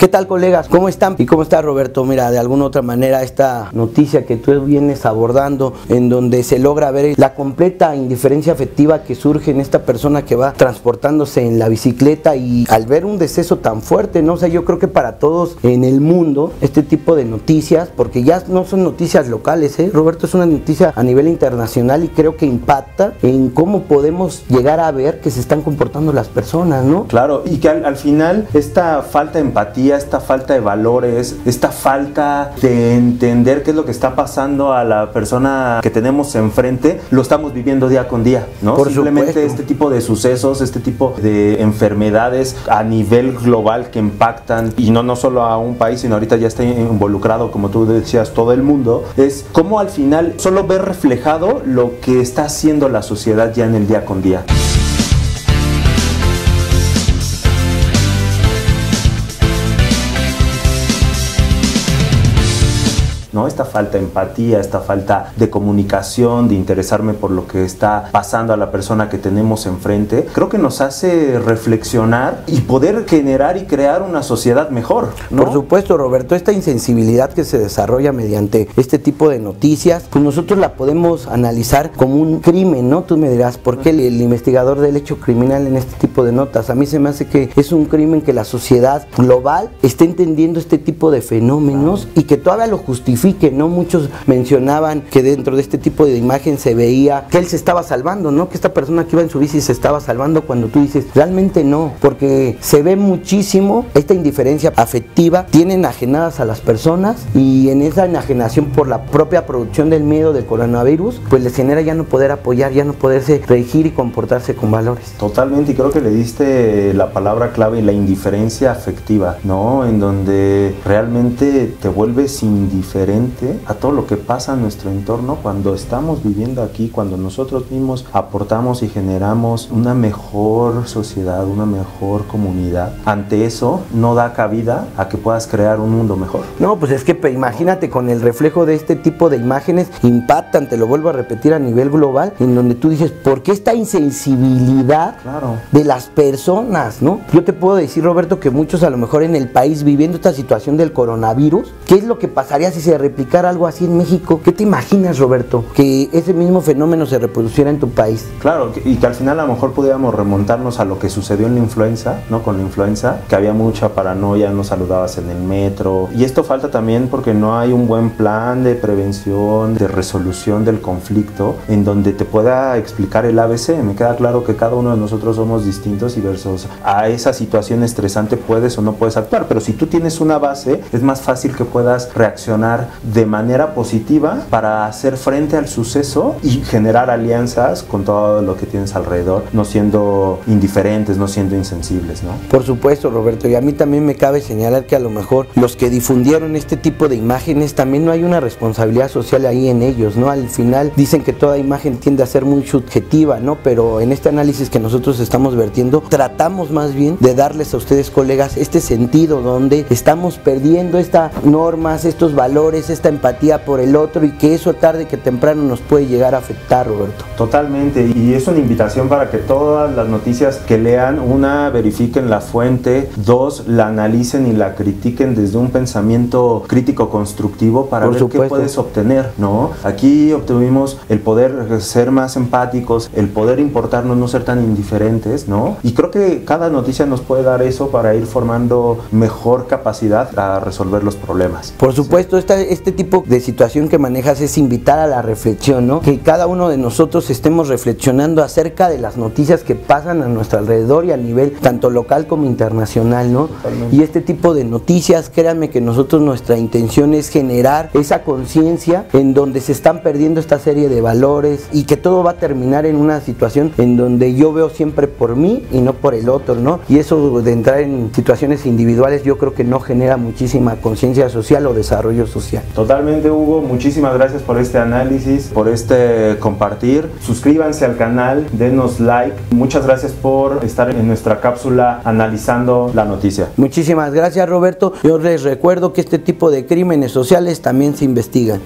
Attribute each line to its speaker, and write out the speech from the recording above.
Speaker 1: ¿Qué tal colegas? ¿Cómo están? ¿Y cómo está Roberto? Mira, de alguna otra manera esta noticia que tú vienes abordando en donde se logra ver la completa indiferencia afectiva que surge en esta persona que va transportándose en la bicicleta y al ver un deceso tan fuerte, ¿no? O sea, yo creo que para todos en el mundo este tipo de noticias, porque ya no son noticias locales, ¿eh? Roberto, es una noticia a nivel internacional y creo que impacta en cómo podemos llegar a ver que se están comportando las personas, ¿no?
Speaker 2: Claro, y que al, al final esta falta de empatía esta falta de valores, esta falta de entender qué es lo que está pasando a la persona que tenemos enfrente, lo estamos viviendo día con día, ¿no?
Speaker 1: Por
Speaker 2: Simplemente
Speaker 1: supuesto.
Speaker 2: este tipo de sucesos, este tipo de enfermedades a nivel global que impactan, y no, no solo a un país, sino ahorita ya está involucrado, como tú decías, todo el mundo, es cómo al final solo ver reflejado lo que está haciendo la sociedad ya en el día con día. ¿No? Esta falta de empatía, esta falta de comunicación, de interesarme por lo que está pasando a la persona que tenemos enfrente, creo que nos hace reflexionar y poder generar y crear una sociedad mejor.
Speaker 1: Por supuesto, Roberto, esta insensibilidad que se desarrolla mediante este tipo de noticias, pues nosotros la podemos analizar como un crimen, ¿no? Tú me dirás, ¿por qué el, el investigador del hecho criminal en este tipo de notas? A mí se me hace que es un crimen que la sociedad global está entendiendo este tipo de fenómenos y que todavía lo justifica ¿no? Muchos mencionaban que dentro de este tipo de imagen se veía que él se estaba salvando, ¿no? Que esta persona que iba en su bici se estaba salvando cuando tú dices, realmente no, porque se ve muchísimo esta indiferencia afectiva, tienen enajenadas a las personas y en esa enajenación por la propia producción del miedo del coronavirus, pues les genera ya no poder apoyar, ya no poderse regir y comportarse con valores.
Speaker 2: Totalmente, y creo que le diste la palabra clave, la indiferencia afectiva, ¿no? En donde realmente te vuelves indiferente a todo lo que pasa en nuestro entorno cuando estamos viviendo aquí, cuando nosotros mismos aportamos y generamos una mejor sociedad, una mejor comunidad. Ante eso no da cabida a que puedas crear un mundo mejor.
Speaker 1: No, pues es que imagínate con el reflejo de este tipo de imágenes impactan, te lo vuelvo a repetir a nivel global, en donde tú dices, ¿por qué esta insensibilidad
Speaker 2: claro.
Speaker 1: de las personas, no? Yo te puedo decir, Roberto, que muchos a lo mejor en el país viviendo esta situación del coronavirus, ¿qué es lo que pasaría si se replicar algo así en México. ¿Qué te imaginas, Roberto? Que ese mismo fenómeno se reproduciera en tu país.
Speaker 2: Claro, y que al final a lo mejor pudiéramos remontarnos a lo que sucedió en la influenza, ¿no? Con la influenza, que había mucha paranoia, no saludabas en el metro. Y esto falta también porque no hay un buen plan de prevención, de resolución del conflicto, en donde te pueda explicar el ABC. Me queda claro que cada uno de nosotros somos distintos y versus a esa situación estresante puedes o no puedes actuar, pero si tú tienes una base, es más fácil que puedas reaccionar de manera positiva para hacer frente al suceso y generar alianzas con todo lo que tienes alrededor, no siendo indiferentes, no siendo insensibles, ¿no?
Speaker 1: Por supuesto, Roberto, y a mí también me cabe señalar que a lo mejor los que difundieron este tipo de imágenes también no hay una responsabilidad social ahí en ellos, ¿no? Al final dicen que toda imagen tiende a ser muy subjetiva, ¿no? Pero en este análisis que nosotros estamos vertiendo, tratamos más bien de darles a ustedes, colegas, este sentido donde estamos perdiendo estas normas, estos valores, esta empatía por el otro y que eso tarde que temprano nos puede llegar a afectar, Roberto.
Speaker 2: Totalmente, y es una invitación para que todas las noticias que lean, una, verifiquen la fuente, dos, la analicen y la critiquen desde un pensamiento crítico constructivo para
Speaker 1: Por
Speaker 2: ver
Speaker 1: supuesto.
Speaker 2: qué puedes obtener, ¿no? Aquí obtuvimos el poder ser más empáticos, el poder importarnos, no ser tan indiferentes, ¿no? Y creo que cada noticia nos puede dar eso para ir formando mejor capacidad a resolver los problemas.
Speaker 1: Por supuesto, esta- este tipo de situación que manejas es invitar a la reflexión, ¿no? Que cada uno de nosotros estemos reflexionando acerca de las noticias que pasan a nuestro alrededor y a nivel tanto local como internacional, ¿no?
Speaker 2: Totalmente.
Speaker 1: Y este tipo de noticias, créanme que nosotros nuestra intención es generar esa conciencia en donde se están perdiendo esta serie de valores y que todo va a terminar en una situación en donde yo veo siempre por mí y no por el otro, ¿no? Y eso de entrar en situaciones individuales yo creo que no genera muchísima conciencia social o desarrollo social.
Speaker 2: Totalmente Hugo, muchísimas gracias por este análisis, por este compartir. Suscríbanse al canal, denos like. Muchas gracias por estar en nuestra cápsula analizando la noticia.
Speaker 1: Muchísimas gracias Roberto. Yo les recuerdo que este tipo de crímenes sociales también se investigan.